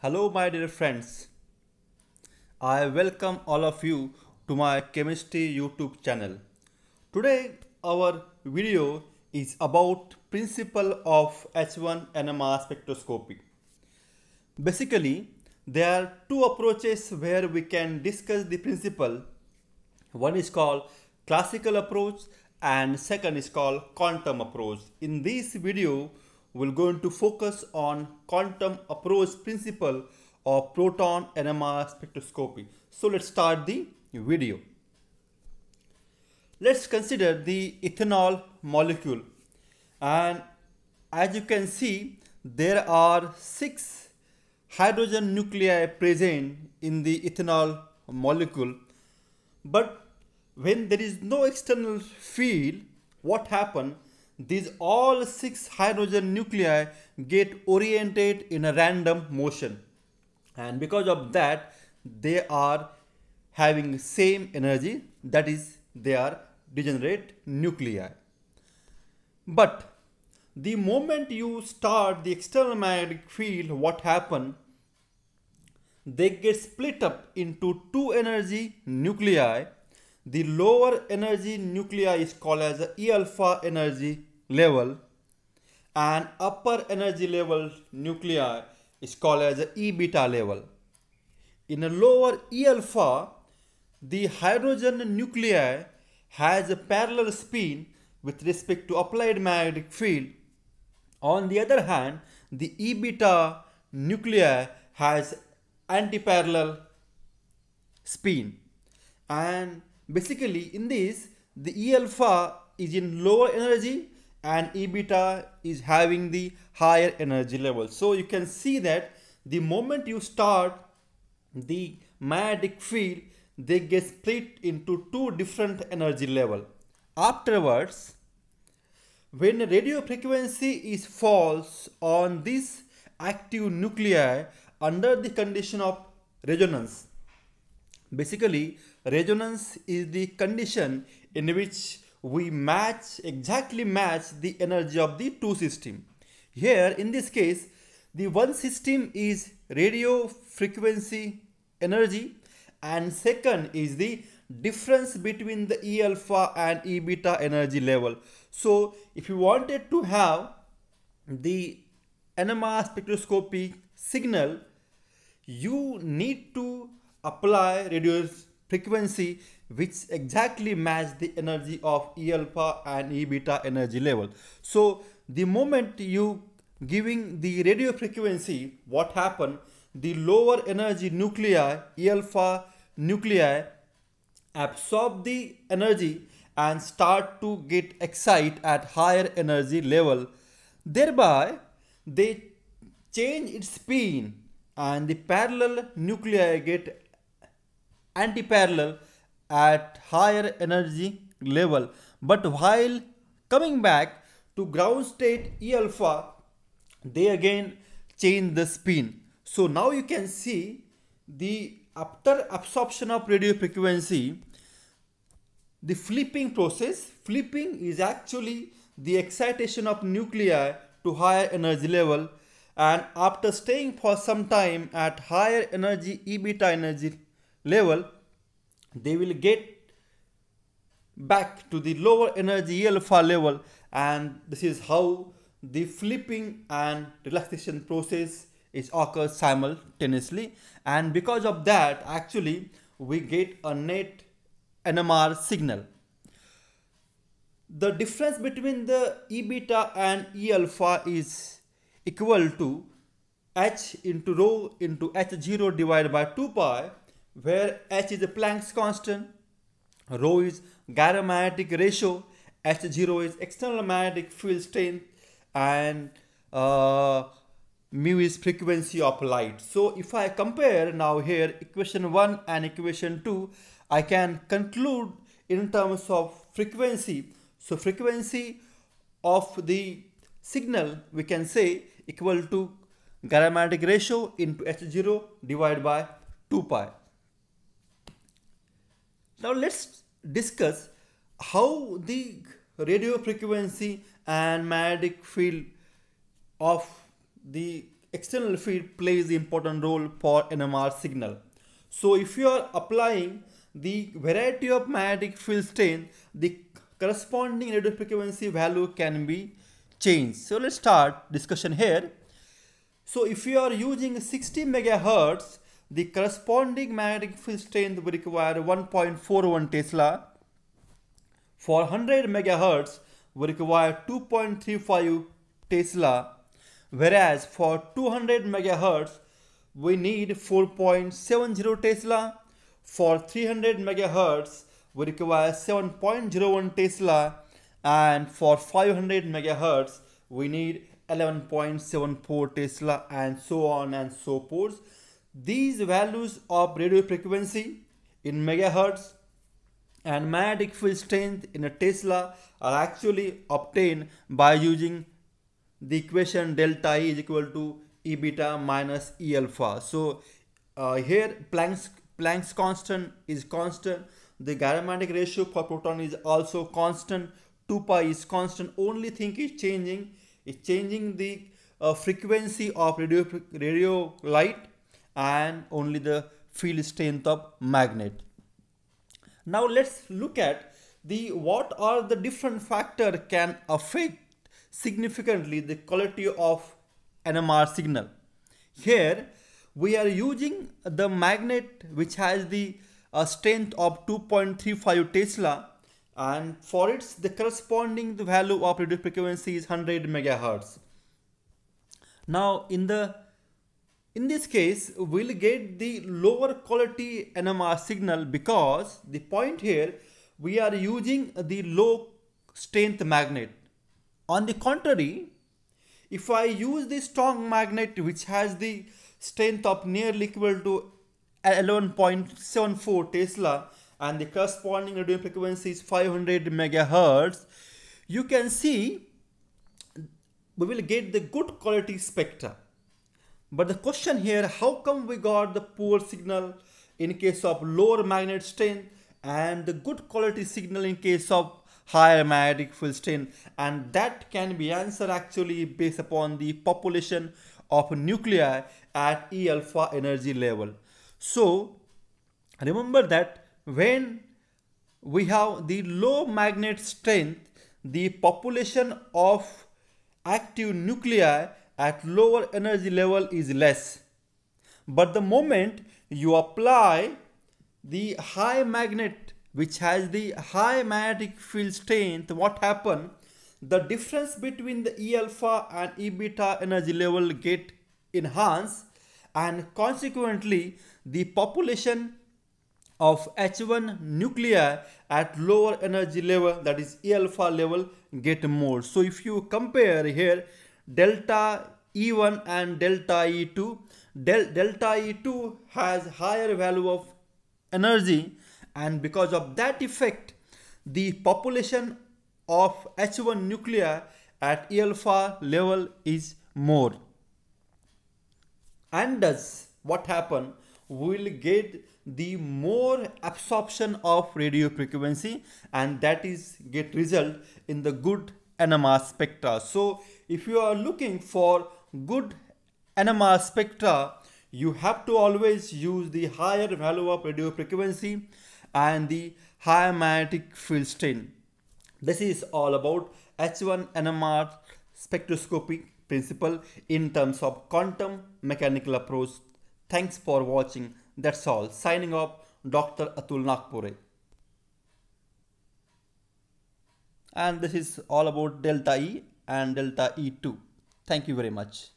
Hello, my dear friends. I welcome all of you to my chemistry YouTube channel. Today, our video is about principle of H1 NMR spectroscopy. Basically, there are two approaches where we can discuss the principle. One is called classical approach and second is called quantum approach. In this video, we're going to focus on quantum approach principle of proton NMR spectroscopy. So let's start the video. Let's consider the ethanol molecule and as you can see there are six hydrogen nuclei present in the ethanol molecule but when there is no external field what happens these all six hydrogen nuclei get oriented in a random motion. And because of that they are having same energy that is they are degenerate nuclei. But the moment you start the external magnetic field what happen? They get split up into two energy nuclei. The lower energy nuclei is called as E alpha energy level and upper energy level nuclei is called as the E beta level. In a lower E alpha, the hydrogen nuclei has a parallel spin with respect to applied magnetic field. On the other hand, the E beta nuclei has antiparallel spin and basically in this the E alpha is in lower energy and E beta is having the higher energy level. So you can see that the moment you start the magnetic field, they get split into two different energy level. Afterwards, when radio frequency is false on this active nuclei under the condition of resonance, basically resonance is the condition in which we match exactly match the energy of the two system. Here in this case the one system is radio frequency energy and second is the difference between the E alpha and E beta energy level. So if you wanted to have the NMR spectroscopy signal you need to apply radio frequency which exactly match the energy of E alpha and E beta energy level. So the moment you giving the radio frequency, what happen? The lower energy nuclei, E alpha nuclei absorb the energy and start to get excite at higher energy level. Thereby, they change its spin and the parallel nuclei get antiparallel at higher energy level. But while coming back to ground state E alpha they again change the spin. So now you can see the after absorption of radio frequency the flipping process flipping is actually the excitation of nuclei to higher energy level. And after staying for some time at higher energy E beta energy level they will get back to the lower energy alpha level and this is how the flipping and relaxation process is occurs simultaneously and because of that actually we get a net NMR signal. The difference between the E beta and E alpha is equal to h into rho into h0 divided by 2 pi where h is the Planck's constant, rho is gyromagnetic ratio, h0 is external magnetic field strength, and uh, mu is frequency of light. So if I compare now here equation 1 and equation 2, I can conclude in terms of frequency. So frequency of the signal we can say equal to gyromagnetic ratio into h0 divided by 2 pi. Now let's discuss how the radio frequency and magnetic field of the external field plays the important role for NMR signal. So if you are applying the variety of magnetic field strength, the corresponding radio frequency value can be changed. So let's start discussion here. So if you are using 60 megahertz, the corresponding magnetic field strength will require 1.41 Tesla. For 100 megahertz, we require 2.35 Tesla. Whereas for 200 megahertz, we need 4.70 Tesla. For 300 megahertz, we require 7.01 Tesla. And for 500 megahertz, we need 11.74 Tesla and so on and so forth. These values of radio frequency in megahertz and magnetic field strength in a Tesla are actually obtained by using the equation delta E is equal to E beta minus E alpha. So uh, here Planck's, Planck's constant is constant. The gyromatic ratio for proton is also constant. 2 pi is constant. Only thing is changing is changing the uh, frequency of radio, radio light and only the field strength of magnet. Now let's look at the what are the different factor can affect significantly the quality of NMR signal. Here we are using the magnet which has the uh, strength of 2.35 Tesla and for its the corresponding the value of radio frequency is 100 megahertz. Now in the in this case we'll get the lower quality NMR signal because the point here we are using the low strength magnet. On the contrary, if I use the strong magnet which has the strength of nearly equal to 11.74 Tesla and the corresponding radio frequency is 500 megahertz, you can see we will get the good quality spectra. But the question here, how come we got the poor signal in case of lower magnet strength and the good quality signal in case of higher magnetic field strength and that can be answered actually based upon the population of nuclei at E alpha energy level. So remember that when we have the low magnet strength, the population of active nuclei at lower energy level is less. But the moment you apply the high magnet which has the high magnetic field strength, what happen? The difference between the E alpha and E beta energy level get enhanced and consequently the population of H1 nuclei at lower energy level that is E alpha level get more. So if you compare here delta E1 and delta E2, del delta E2 has higher value of energy and because of that effect the population of H1 nuclei at E alpha level is more. And thus what happen? Will get the more absorption of radio frequency and that is get result in the good NMR spectra. So if you are looking for good NMR spectra you have to always use the higher value of radio frequency and the higher magnetic field strength. This is all about H1 NMR spectroscopy principle in terms of quantum mechanical approach. Thanks for watching. That's all. Signing off, Dr. Atul Nagpure. And this is all about delta E and delta E2. Thank you very much.